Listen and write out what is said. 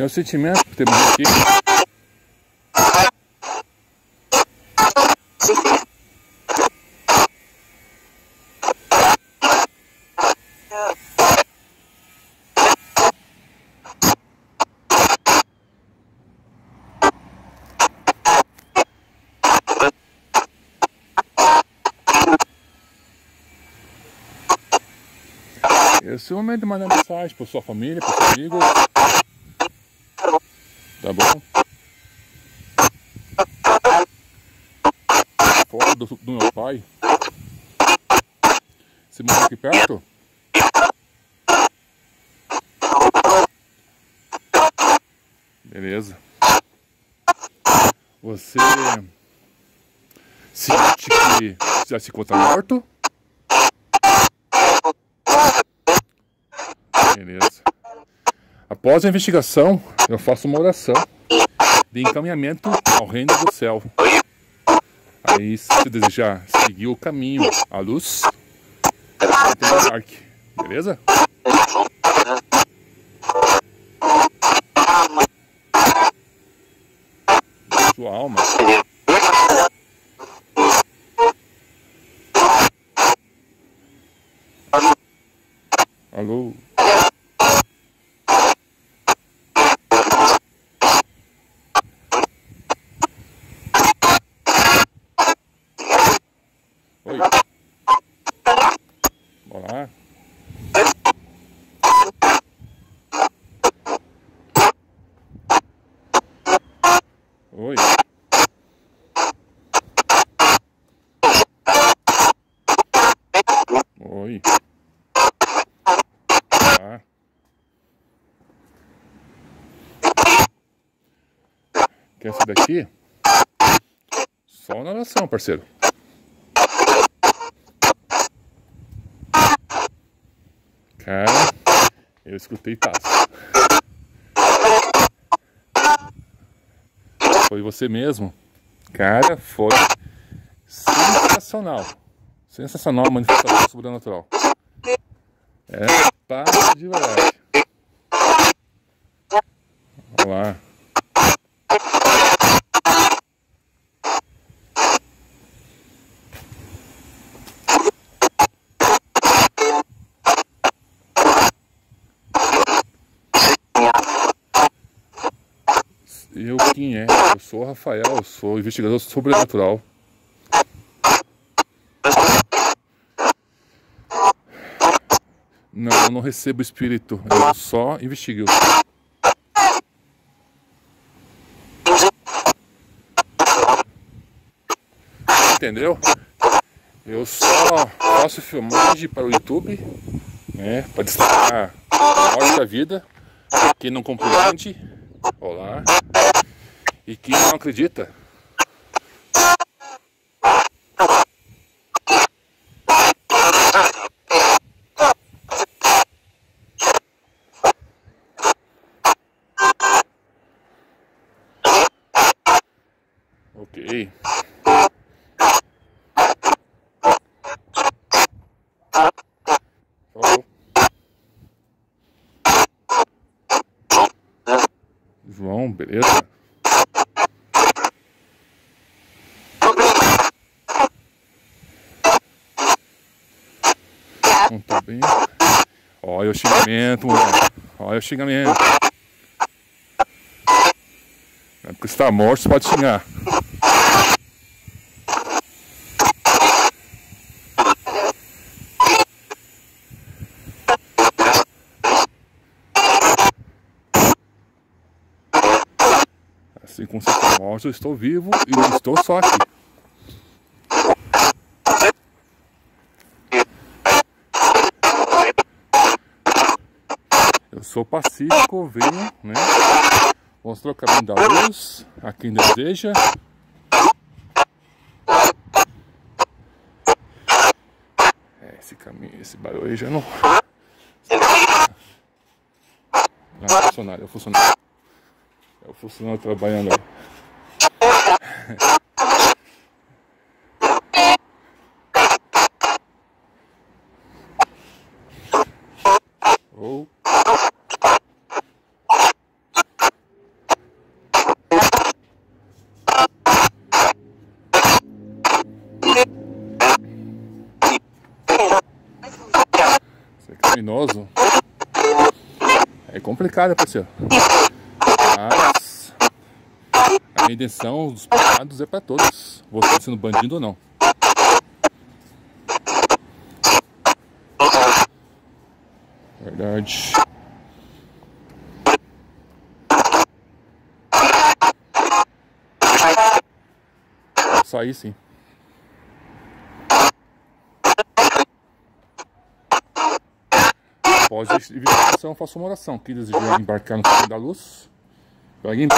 Meu sentimento por ter morrido aqui. Esse momento de mandar mensagem para sua família, para amigos. Tá bom? Foto do, do meu pai. Você mora aqui perto? Beleza. Você sente que já se encontra morto? Beleza. Após a investigação, eu faço uma oração de encaminhamento ao reino do céu. Aí, se desejar seguir o caminho, a luz, tem parque. Beleza? Sua alma. Alô? Oi. Olá. Oi. Oi. Ah. Quer essa daqui? Só na oração, parceiro. Cara, eu escutei paz. Foi você mesmo? Cara, foi sensacional. Sensacional a manifestação sobrenatural. É paz de verdade. Olá. Eu quem é? Eu sou o Rafael, eu sou investigador sobrenatural. Não, eu não recebo espírito, eu só investigo. Entendeu? Eu só faço filmagem para o YouTube, né? Para destacar a morte da vida. Quem não compreende, olá. E quem não acredita, ok. João, beleza? Não tá bem. Olha o xingamento, mulher. Olha o xingamento. É porque você tá morto, você pode xingar. Assim como você está morto, eu estou vivo e não estou só aqui. Sou pacífico, venho, né? Mostrar o caminho da luz a quem deseja. É, esse caminho, esse barulho aí já não. Não é funcionário, é o funcionário. É o funcionário trabalhando aí. Ou. Criminoso, é complicado, parceiro. Mas a redenção dos pecados é para todos, você sendo bandido ou não. Verdade. Sair sim. Após a visitação, faço uma oração. Quem desejar embarcar no caminho da luz, pegue em